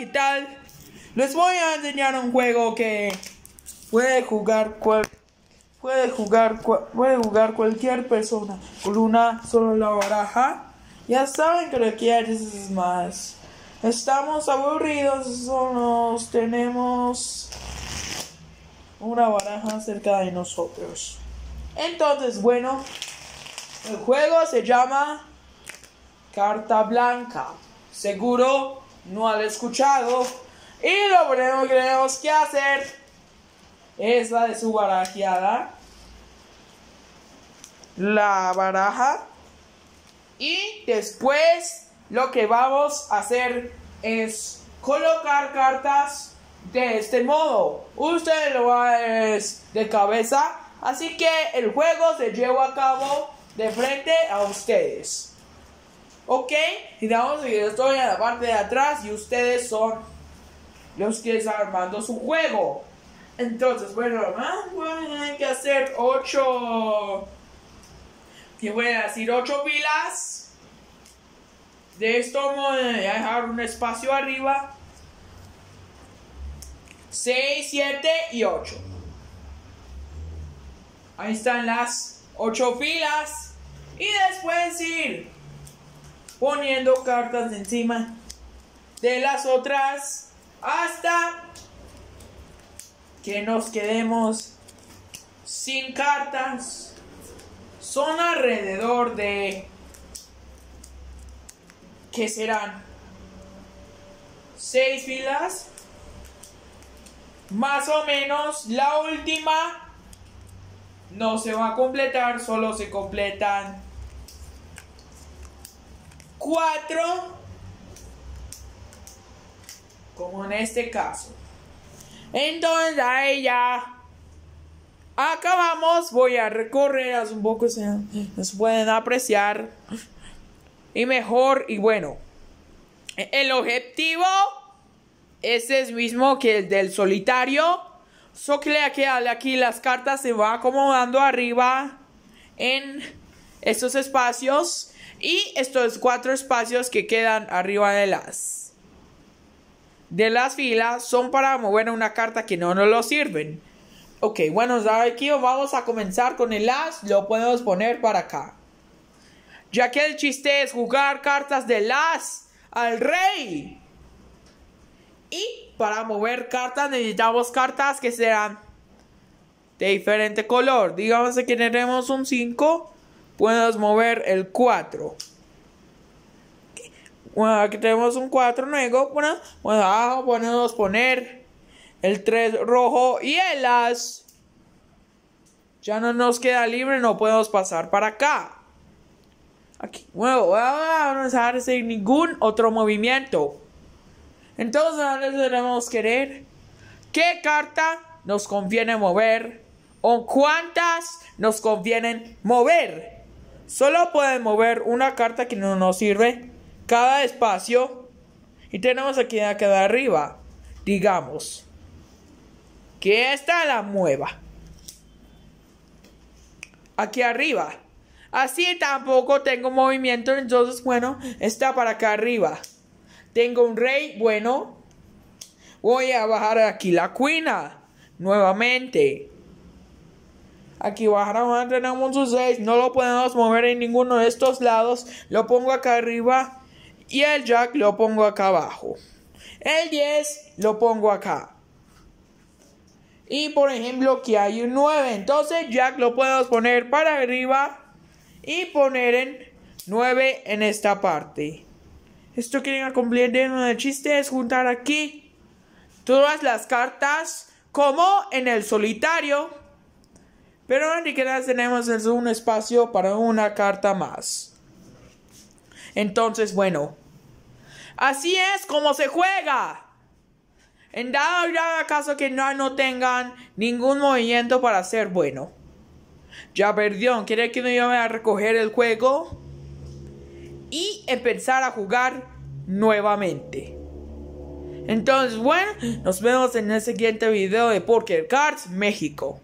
¿qué tal? Les voy a enseñar un juego que puede jugar cual, puede jugar puede jugar cualquier persona con una sola baraja. Ya saben que requiere más. Estamos aburridos, solo tenemos una baraja cerca de nosotros. Entonces, bueno, el juego se llama Carta Blanca. Seguro no han escuchado. Y lo primero que tenemos que hacer es la de su barajeada. La baraja. Y después lo que vamos a hacer es colocar cartas de este modo. Usted lo va de cabeza. Así que el juego se lleva a cabo de frente a ustedes. Ok, digamos que yo estoy en la parte de atrás y ustedes son los que están armando su juego. Entonces, bueno, hay que hacer 8. Que voy a decir 8 filas. De esto voy a dejar un espacio arriba. 6, 7 y 8. Ahí están las 8 filas. Y después ir poniendo cartas encima de las otras hasta que nos quedemos sin cartas. Son alrededor de... ¿Qué serán? Seis filas. Más o menos. La última no se va a completar, solo se completan cuatro, como en este caso. Entonces ahí ya acabamos. Voy a recorrer un poco, se pueden apreciar. Y mejor, y bueno, el objetivo es mismo que el del solitario. Solo que aquí las cartas se van acomodando arriba en estos espacios. Y estos cuatro espacios que quedan arriba de las de las filas son para mover una carta que no nos lo sirven. Ok, bueno, aquí vamos a comenzar con el as. Lo podemos poner para acá. Ya que el chiste es jugar cartas del as al rey. Y para mover cartas necesitamos cartas que sean de diferente color. Digamos que tenemos un 5 Puedes mover el 4. Bueno, aquí tenemos un 4 luego, bueno, bueno, abajo podemos poner el 3 rojo y el as. Ya no nos queda libre, no podemos pasar para acá. Aquí, bueno, vamos a sin ningún otro movimiento. Entonces, ahora debemos querer qué carta nos conviene mover o cuántas nos convienen mover. Solo pueden mover una carta que no nos sirve cada espacio. Y tenemos aquí acá de arriba. Digamos que esta la mueva. Aquí arriba. Así tampoco tengo movimiento. Entonces, bueno, está para acá arriba. Tengo un rey. Bueno. Voy a bajar aquí la cuina. Nuevamente. Aquí bajamos, tenemos un 6. No lo podemos mover en ninguno de estos lados. Lo pongo acá arriba. Y el jack lo pongo acá abajo. El 10 lo pongo acá. Y por ejemplo aquí hay un 9. Entonces jack lo podemos poner para arriba. Y poner en 9 en esta parte. Esto quieren cumplir el chiste es juntar aquí todas las cartas como en el solitario pero ni tenemos un espacio para una carta más. Entonces, bueno. Así es como se juega. En dado caso que no, no tengan ningún movimiento para ser bueno. Ya perdió. ¿Quiere que yo vaya a recoger el juego? Y empezar a jugar nuevamente. Entonces, bueno, nos vemos en el siguiente video de Poker Cards México.